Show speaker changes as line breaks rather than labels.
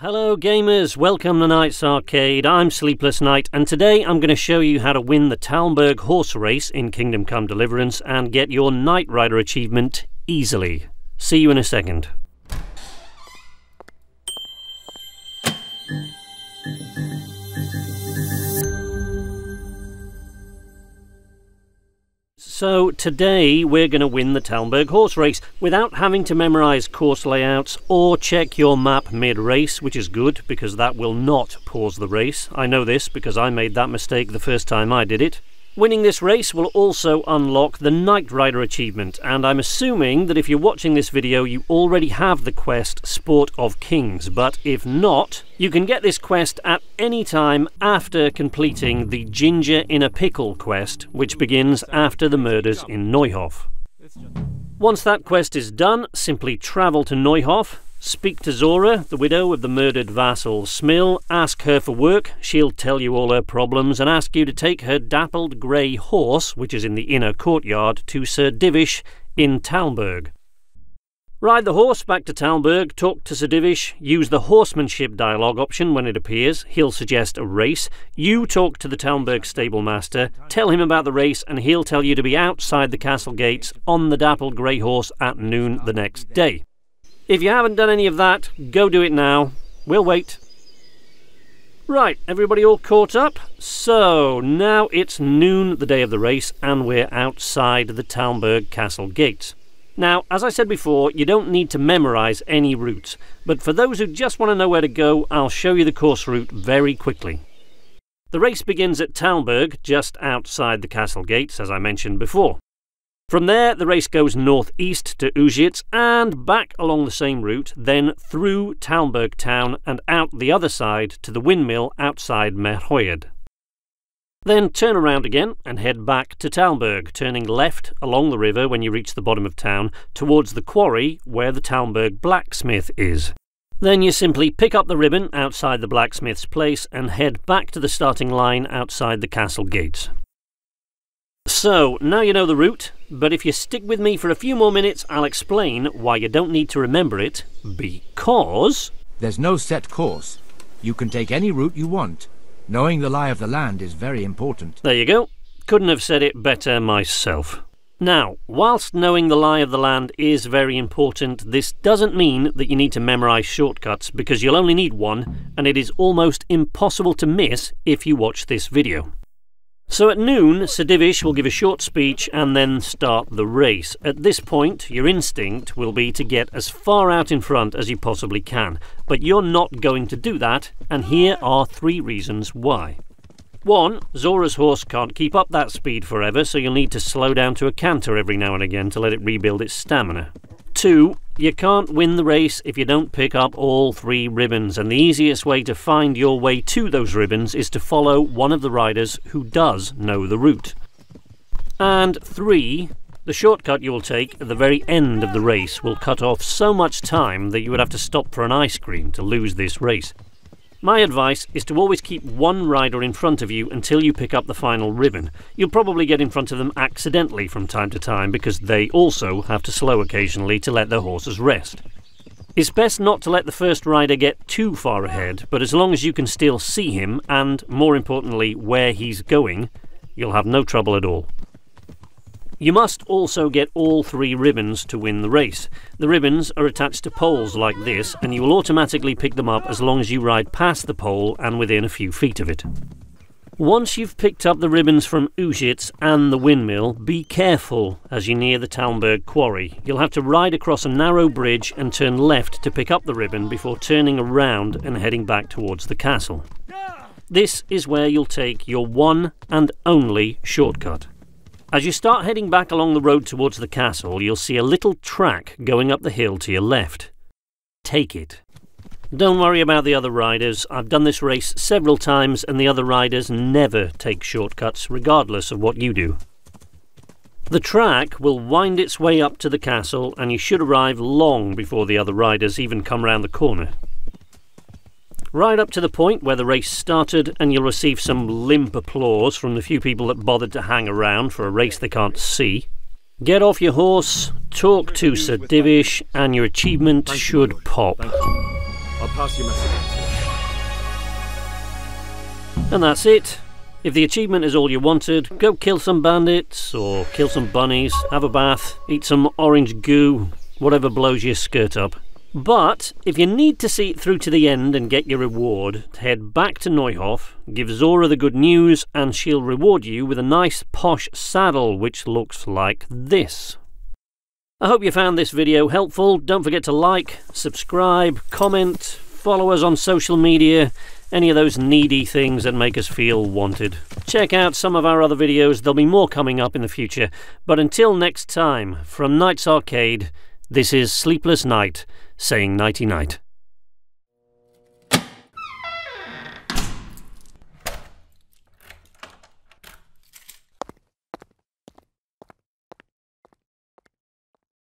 Hello gamers, welcome to Knights Arcade, I'm Sleepless Knight and today I'm going to show you how to win the Talmberg horse race in Kingdom Come Deliverance and get your Knight Rider achievement easily. See you in a second. So today we're going to win the Talmberg horse race without having to memorise course layouts or check your map mid-race, which is good because that will not pause the race. I know this because I made that mistake the first time I did it. Winning this race will also unlock the Knight Rider achievement, and I'm assuming that if you're watching this video you already have the quest Sport of Kings, but if not, you can get this quest at any time after completing the Ginger in a Pickle quest, which begins after the murders in Neuhof. Once that quest is done, simply travel to Neuhof, Speak to Zora, the widow of the murdered vassal Smill, ask her for work, she'll tell you all her problems, and ask you to take her dappled grey horse, which is in the inner courtyard, to Sir Divish in Talmberg. Ride the horse back to Talmberg, talk to Sir Divish, use the horsemanship dialogue option when it appears, he'll suggest a race. You talk to the Talmberg stablemaster, tell him about the race, and he'll tell you to be outside the castle gates on the dappled grey horse at noon the next day. If you haven't done any of that, go do it now. We'll wait. Right, everybody all caught up? So, now it's noon the day of the race and we're outside the Talmberg Castle gates. Now, as I said before, you don't need to memorise any routes, but for those who just want to know where to go, I'll show you the course route very quickly. The race begins at Talmberg, just outside the castle gates, as I mentioned before. From there, the race goes northeast to Uzhitz and back along the same route, then through Talmberg town and out the other side to the windmill outside Merhojed. Then turn around again and head back to Talmberg, turning left along the river when you reach the bottom of town towards the quarry where the Talmberg blacksmith is. Then you simply pick up the ribbon outside the blacksmith's place and head back to the starting line outside the castle gates. So, now you know the route, but if you stick with me for a few more minutes, I'll explain why you don't need to remember it, because...
There's no set course. You can take any route you want. Knowing the lie of the land is very important.
There you go. Couldn't have said it better myself. Now, whilst knowing the lie of the land is very important, this doesn't mean that you need to memorise shortcuts, because you'll only need one, and it is almost impossible to miss if you watch this video. So at noon, Sir Divish will give a short speech and then start the race. At this point, your instinct will be to get as far out in front as you possibly can, but you're not going to do that, and here are three reasons why. One, Zora's horse can't keep up that speed forever, so you'll need to slow down to a canter every now and again to let it rebuild its stamina. Two, you can't win the race if you don't pick up all three ribbons, and the easiest way to find your way to those ribbons is to follow one of the riders who does know the route. And three, the shortcut you will take at the very end of the race will cut off so much time that you would have to stop for an ice cream to lose this race. My advice is to always keep one rider in front of you until you pick up the final ribbon. You'll probably get in front of them accidentally from time to time because they also have to slow occasionally to let their horses rest. It's best not to let the first rider get too far ahead, but as long as you can still see him and, more importantly, where he's going, you'll have no trouble at all. You must also get all three ribbons to win the race. The ribbons are attached to poles like this, and you will automatically pick them up as long as you ride past the pole and within a few feet of it. Once you've picked up the ribbons from Uzhitz and the windmill, be careful as you near the Talmberg quarry. You'll have to ride across a narrow bridge and turn left to pick up the ribbon before turning around and heading back towards the castle. This is where you'll take your one and only shortcut. As you start heading back along the road towards the castle, you'll see a little track going up the hill to your left. Take it. Don't worry about the other riders. I've done this race several times and the other riders never take shortcuts, regardless of what you do. The track will wind its way up to the castle and you should arrive long before the other riders even come round the corner right up to the point where the race started, and you'll receive some limp applause from the few people that bothered to hang around for a race they can't see. Get off your horse, talk to Sir Divish, and your achievement should pop.
pass your message on to him.
And that's it. If the achievement is all you wanted, go kill some bandits, or kill some bunnies, have a bath, eat some orange goo, whatever blows your skirt up. But if you need to see it through to the end and get your reward, head back to Neuhof, give Zora the good news, and she'll reward you with a nice posh saddle which looks like this. I hope you found this video helpful. Don't forget to like, subscribe, comment, follow us on social media, any of those needy things that make us feel wanted. Check out some of our other videos, there'll be more coming up in the future. But until next time, from Knights Arcade, this is Sleepless Knight saying nighty night.